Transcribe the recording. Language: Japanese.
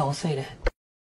倒遅い